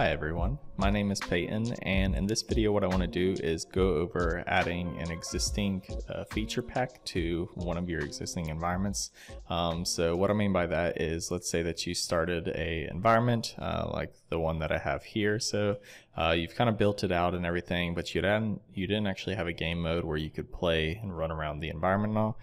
Hi everyone, my name is Peyton and in this video what I want to do is go over adding an existing uh, feature pack to one of your existing environments. Um, so what I mean by that is let's say that you started a environment uh, like the one that I have here. So uh, you've kind of built it out and everything but you didn't, you didn't actually have a game mode where you could play and run around the environment and all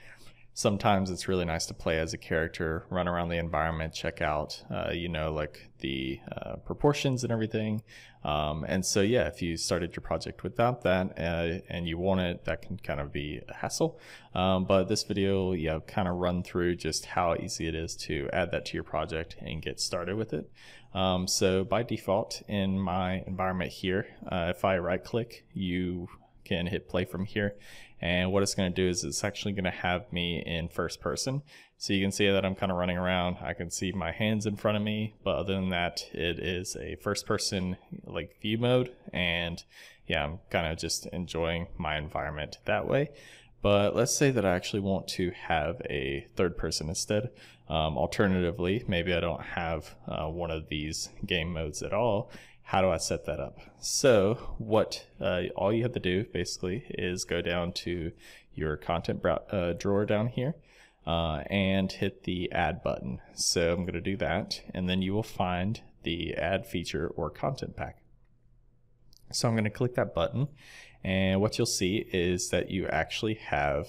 sometimes it's really nice to play as a character, run around the environment, check out, uh, you know, like the uh, proportions and everything. Um, and so, yeah, if you started your project without that uh, and you want it, that can kind of be a hassle. Um, but this video, yeah, kind of run through just how easy it is to add that to your project and get started with it. Um, so by default in my environment here, uh, if I right click, you can hit play from here. And what it's going to do is it's actually going to have me in first person. So you can see that I'm kind of running around. I can see my hands in front of me, but other than that, it is a first person like view mode. And yeah, I'm kind of just enjoying my environment that way. But let's say that I actually want to have a third person instead. Um, alternatively, maybe I don't have uh, one of these game modes at all how do I set that up? So what uh, all you have to do basically is go down to your content uh, drawer down here uh, and hit the add button. So I'm going to do that and then you will find the add feature or content pack. So I'm going to click that button and what you'll see is that you actually have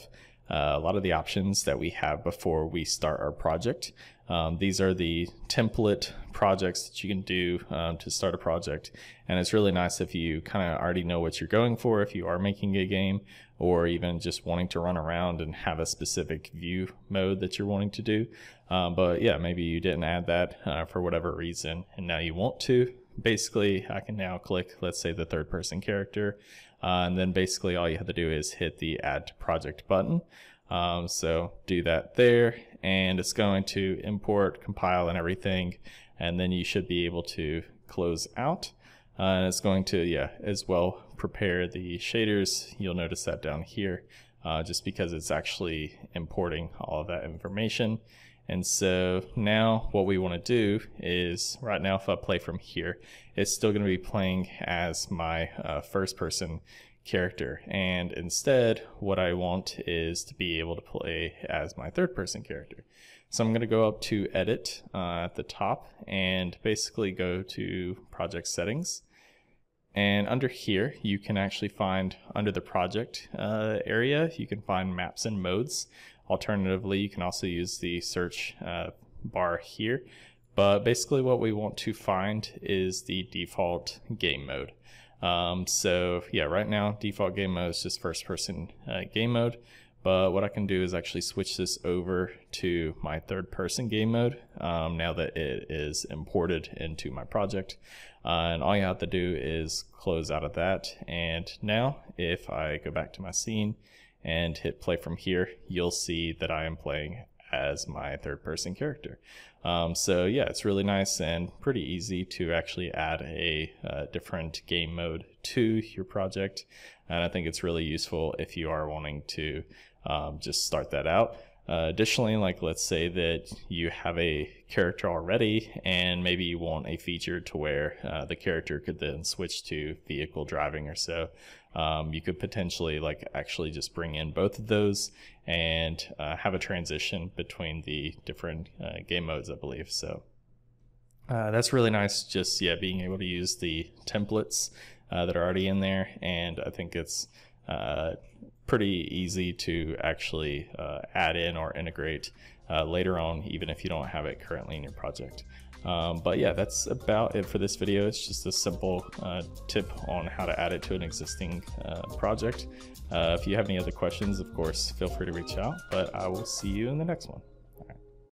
uh, a lot of the options that we have before we start our project. Um, these are the template projects that you can do um, to start a project. And it's really nice if you kind of already know what you're going for, if you are making a game, or even just wanting to run around and have a specific view mode that you're wanting to do. Um, but yeah, maybe you didn't add that uh, for whatever reason, and now you want to. Basically, I can now click, let's say, the third person character. Uh, and then basically all you have to do is hit the add to project button. Um, so do that there and it's going to import, compile and everything. And then you should be able to close out. Uh, and it's going to, yeah, as well prepare the shaders. You'll notice that down here, uh, just because it's actually importing all of that information. And so now what we want to do is right now if I play from here, it's still going to be playing as my uh, first person character. And instead, what I want is to be able to play as my third person character. So I'm going to go up to edit uh, at the top and basically go to project settings. And under here, you can actually find under the project uh, area, you can find maps and modes. Alternatively, you can also use the search uh, bar here. But basically what we want to find is the default game mode. Um, so yeah, right now default game mode is just first person uh, game mode. But what I can do is actually switch this over to my third person game mode um, now that it is imported into my project. Uh, and all you have to do is close out of that. And now if I go back to my scene and hit play from here, you'll see that I am playing as my third person character. Um, so yeah, it's really nice and pretty easy to actually add a, uh, different game mode to your project. And I think it's really useful if you are wanting to um, just start that out. Uh, additionally, like let's say that you have a character already and maybe you want a feature to where uh, the character could then switch to vehicle driving or so. Um, you could potentially like actually just bring in both of those and uh, have a transition between the different uh, game modes, I believe. So uh, that's really nice. Just yeah, being able to use the templates uh, that are already in there, and I think it's pretty easy to actually uh, add in or integrate uh, later on, even if you don't have it currently in your project. Um, but yeah, that's about it for this video. It's just a simple uh, tip on how to add it to an existing uh, project. Uh, if you have any other questions, of course, feel free to reach out, but I will see you in the next one.